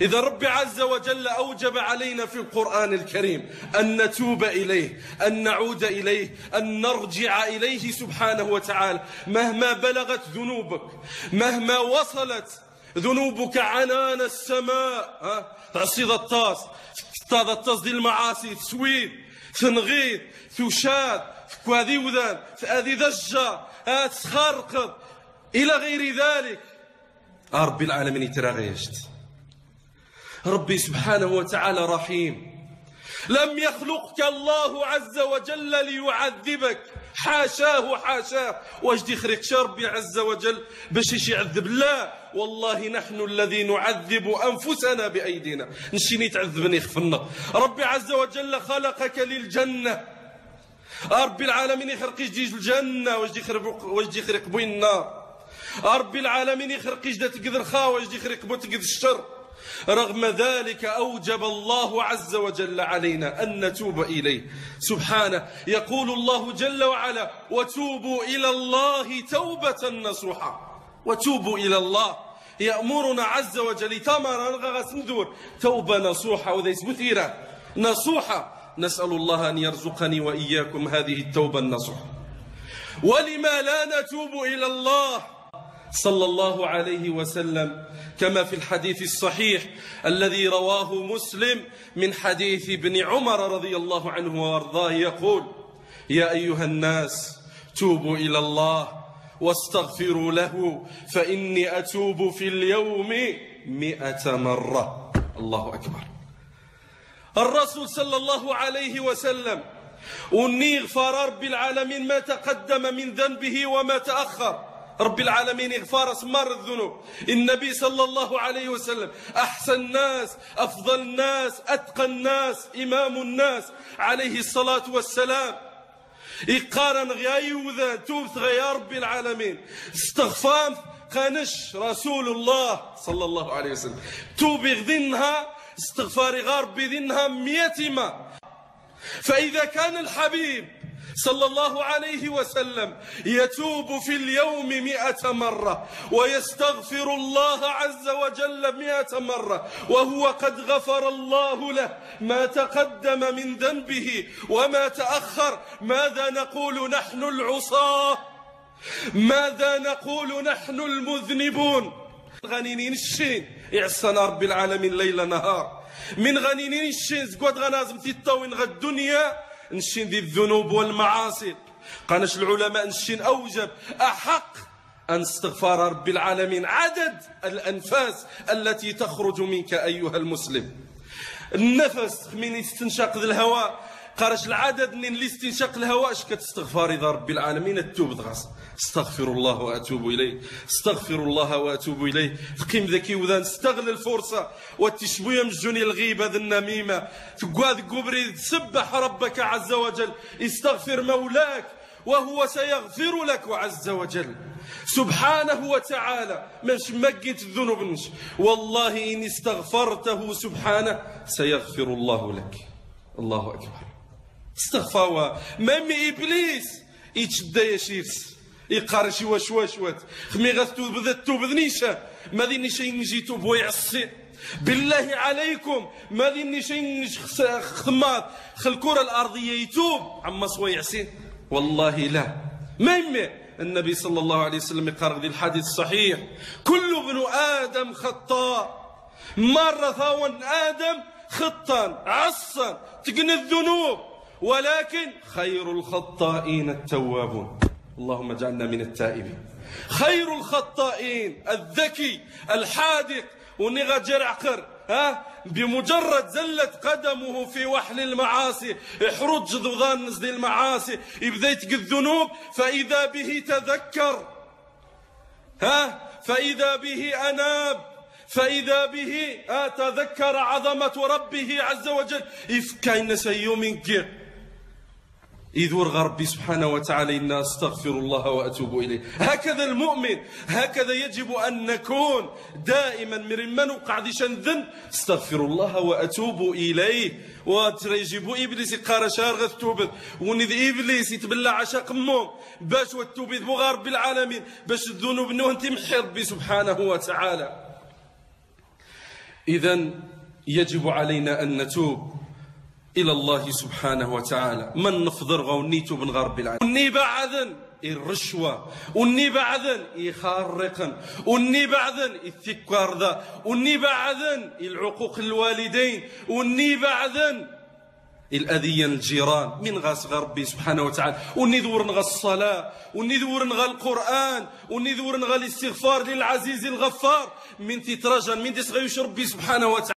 إذا رب عز وجل أوجب علينا في القرآن الكريم أن نتوب إليه أن نعود إليه أن نرجع إليه سبحانه وتعالى. مهما بلغت ذنوبك مهما وصلت ذنوبك عنان السماء تعصيد الطاس تاض الطاس ديال المعاصي تسويد تنغيد تشاد كوادي وذان هذه ضجة تخرقض إلى غير ذلك. رب العالمين يتراغيشت ربي سبحانه وتعالى رحيم. لم يخلقك الله عز وجل ليعذبك. حاشاه حاشاه. واش دي خريقش ربي عز وجل باش يعذب؟ لا. والله نحن الذي نعذب أنفسنا بأيدينا. نشيني تعذبني خفنا. ربي عز وجل خلقك للجنة. ربي العالمين يخرق يجي الجنة. واش يخرق واش يخرق بوين النار ربي العالمين يخرق يجي تقدر خا. واش يخرق بو تقدر الشر. رغم ذلك أوجب الله عز وجل علينا أن نتوب إليه. سبحانه يقول الله جل وعلا وتوبوا إلى الله توبة نصوحا. وتوبوا إلى الله. يأمرنا عز وجل تمر غسندور توبة نصوحة وذي مثيرة نصوحة. نسأل الله أن يرزقني وإياكم هذه التوبة النصوحة. ولما لا نتوب إلى الله صلى الله عليه وسلم كما في الحديث الصحيح الذي رواه مسلم من حديث ابن عمر رضي الله عنه وأرضاه يقول يا أيها الناس توبوا إلى الله واستغفروا له فإني أتوب في اليوم مئة مرة. الله أكبر. الرسول صلى الله عليه وسلم وني غفر رب العالمين ما تقدم من ذنبه وما تأخر. رب العالمين إغفار أسمار الذنوب. النبي صلى الله عليه وسلم أحسن الناس أفضل الناس أتقى الناس إمام الناس. عليه الصلاة والسلام. يقارن غياي وذا توبت غيا رب العالمين. استغفام خانش رسول الله صلى الله عليه وسلم. توب غذنها استغفار غرب ذنها ميتما فإذا كان الحبيب صلى الله عليه وسلم يتوب في اليوم مئة مرة ويستغفر الله عز وجل مئة مرة وهو قد غفر الله له ما تقدم من ذنبه وما تأخر. ماذا نقول نحن العصاة؟ ماذا نقول نحن المذنبون؟ غنينين الشين يعصنا رب العالمين ليل نهار. من غنينين الشين زقود غنازم في الطوين غد الدنيا. نشين ذي الذنوب والمعاصي. قالش العلماء نشين أوجب. أحق أن استغفار رب العالمين عدد الأنفاس التي تخرج منك أيها المسلم. النفس من استنشاق الهواء قارش العدد من الاستنشاق الهواء اش كتستغفر إذا رب العالمين؟ التوب دغاس استغفر الله وأتوب إليه. استغفر الله وأتوب إليه. تقيم ذكي وذا نستغل الفرصة وتشبويا مجوني الغيبة ذا النميمة. تقواد قبري تسبح ربك عز وجل. استغفر مولاك وهو سيغفر لك عز وجل. سبحانه وتعالى. مش مقت الذنوب نش. والله إن استغفرته سبحانه سيغفر الله لك. الله أكبر. استغفاوا مامي إبليس يتشدا يا شيرس؟ يقارش واش واش وات. خمي غثتو بدا توب ذنيشا ما ذي نشي نجي توب ويعصي. بالله عليكم ما ذي نشي خمات خل الكرة الأرضية يتوب عما سوى يعصي. والله لا. مامي النبي صلى الله عليه وسلم يقرأ ذي الحديث الصحيح. كل ابن آدم خطاء. مرة ثاون آدم خطا عصا. تقني الذنوب. ولكن خير الخطائين التوابون. اللهم اجعلنا من التائبين. خير الخطائين الذكي الحادق ونغا جرعقر ها؟ بمجرد زلت قدمه في وحل المعاصي احرج ذوذان نزل المعاصي يبدا الذنوب فإذا به تذكر ها؟ فإذا به أناب فإذا به تذكر عظمة ربه عز وجل. إفكاين سيوم كير إذ ورغى ربي سبحانه وتعالى إنا أستغفر الله وأتوب إليه. هكذا المؤمن هكذا يجب أن نكون دائما من وقع دي شنذن استغفر الله وأتوب إليه. وتريجب إبليس قار شارغ التوبة ونذ إبليس يتبلع عشاق موم باش والتوبة بغار رب العالمين. باش الذنوب نوه تمحي ربي سبحانه وتعالى. إذا يجب علينا أن نتوب. إلى الله سبحانه وتعالى. من نفضر غونيتو بن غرب العالمين وني بعدن الرشوة وني بعدن يخرقن وني بعدن الثكار ذا وني بعدن إلعقوق الوالدين. وني بعدن الأذية الجيران من غاس ربي سبحانه وتعالى. ونذور نغا الصلاة. ونذور نغا القرآن. ونذور نغا الاستغفار للعزيز الغفار. من تترجن من تسغيش ربي سبحانه وتعالى.